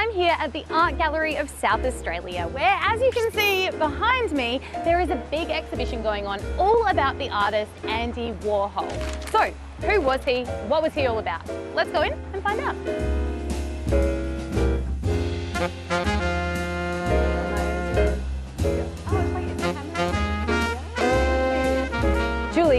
I'm here at the Art Gallery of South Australia, where, as you can see behind me, there is a big exhibition going on all about the artist Andy Warhol. So, who was he? What was he all about? Let's go in and find out.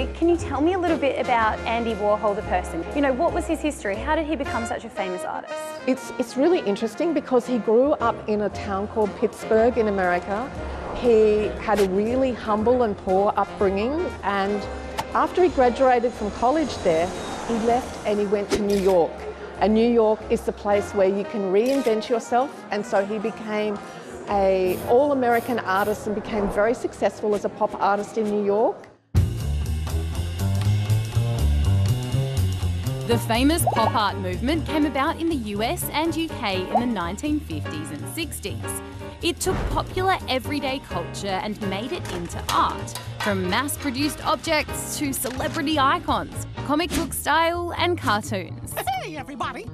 Can you tell me a little bit about Andy Warhol, the person? You know, what was his history? How did he become such a famous artist? It's, it's really interesting because he grew up in a town called Pittsburgh in America. He had a really humble and poor upbringing and after he graduated from college there, he left and he went to New York. And New York is the place where you can reinvent yourself and so he became a all-American artist and became very successful as a pop artist in New York. The famous pop art movement came about in the US and UK in the 1950s and 60s. It took popular everyday culture and made it into art, from mass produced objects to celebrity icons, comic book style, and cartoons. Hey, everybody!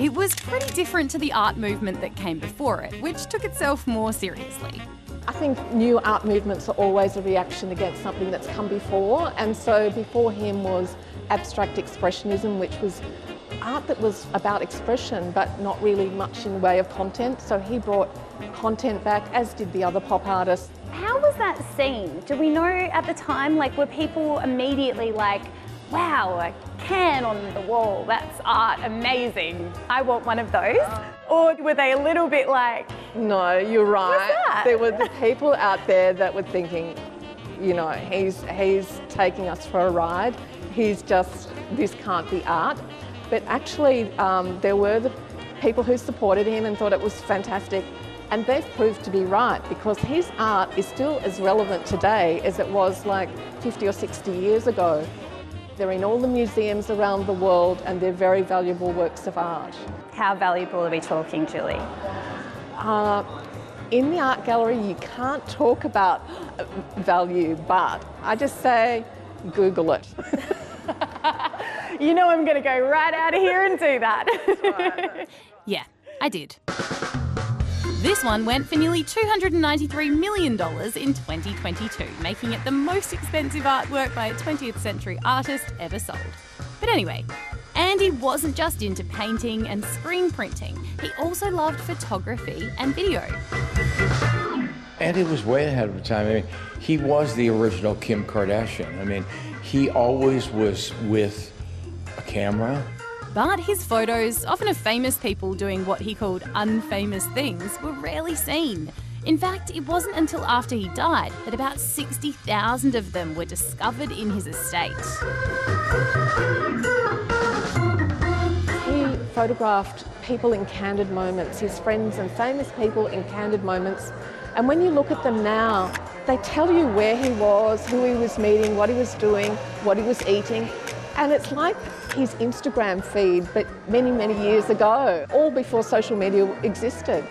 It was pretty different to the art movement that came before it, which took itself more seriously. I think new art movements are always a reaction against something that's come before, and so before him was abstract expressionism, which was art that was about expression but not really much in the way of content. So he brought content back, as did the other pop artists. How was that seen? Do we know at the time, like, were people immediately like, wow, a can on the wall, that's art, amazing. I want one of those. Or were they a little bit like... No, you're right. There were the people out there that were thinking, you know, he's, he's taking us for a ride. He's just, this can't be art. But actually, um, there were the people who supported him and thought it was fantastic. And they've proved to be right because his art is still as relevant today as it was like 50 or 60 years ago. They're in all the museums around the world and they're very valuable works of art. How valuable are we talking, Julie? Uh, in the art gallery, you can't talk about uh, value, but I just say Google it. you know I'm going to go right out of here and do that. yeah, I did. This one went for nearly $293 million in 2022, making it the most expensive artwork by a 20th century artist ever sold. But anyway, Andy wasn't just into painting and screen printing, he also loved photography and video. Andy was way ahead of the time. I mean, he was the original Kim Kardashian. I mean, he always was with a camera. But his photos, often of famous people doing what he called unfamous things, were rarely seen. In fact, it wasn't until after he died that about 60,000 of them were discovered in his estate. He photographed people in candid moments, his friends and famous people in candid moments. And when you look at them now, they tell you where he was, who he was meeting, what he was doing, what he was eating. And it's like his Instagram feed, but many, many years ago, all before social media existed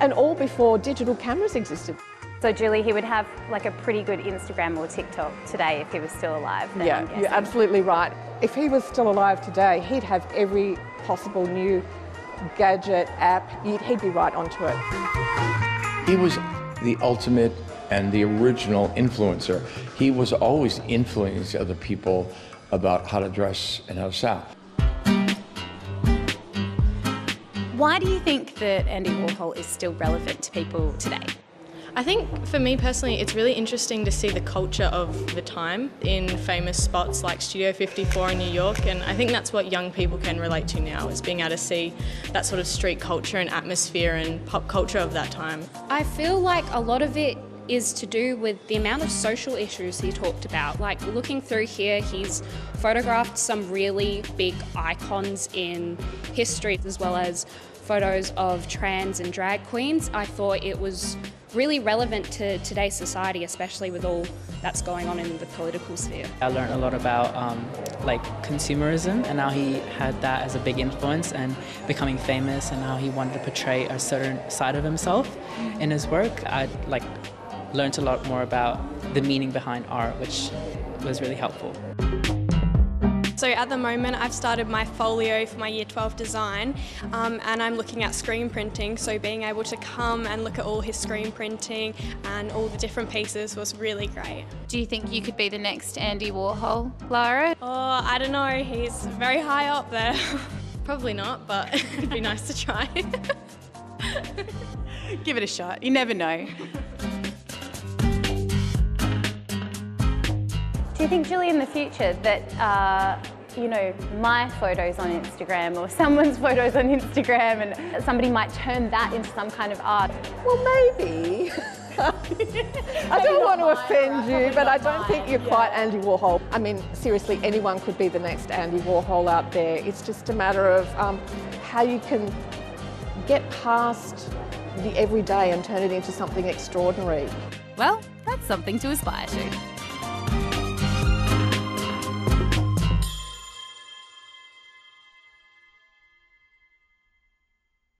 and all before digital cameras existed. So Julie, he would have like a pretty good Instagram or TikTok today if he was still alive. Then, yeah, you're absolutely right. If he was still alive today, he'd have every possible new gadget, app, he'd, he'd be right onto it. He was the ultimate and the original influencer. He was always influencing other people about how to dress and how to style. Why do you think that Andy Warhol is still relevant to people today? I think for me personally, it's really interesting to see the culture of the time in famous spots like Studio 54 in New York, and I think that's what young people can relate to now, is being able to see that sort of street culture and atmosphere and pop culture of that time. I feel like a lot of it is to do with the amount of social issues he talked about. Like looking through here, he's photographed some really big icons in history as well as photos of trans and drag queens. I thought it was really relevant to today's society, especially with all that's going on in the political sphere. I learned a lot about um, like consumerism and how he had that as a big influence and becoming famous and how he wanted to portray a certain side of himself in his work. I like learned a lot more about the meaning behind art, which was really helpful. So at the moment I've started my folio for my year 12 design um, and I'm looking at screen printing so being able to come and look at all his screen printing and all the different pieces was really great. Do you think you could be the next Andy Warhol, Lara? Oh, I don't know, he's very high up there. Probably not, but it'd be nice to try. Give it a shot, you never know. Do you think, Julie, in the future that, uh, you know, my photos on Instagram or someone's photos on Instagram and somebody might turn that into some kind of art? Well, maybe. I don't want to offend you, but I don't think you're quite Andy Warhol. I mean, seriously, anyone could be the next Andy Warhol out there. It's just a matter of um, how you can get past the everyday and turn it into something extraordinary. Well, that's something to aspire to.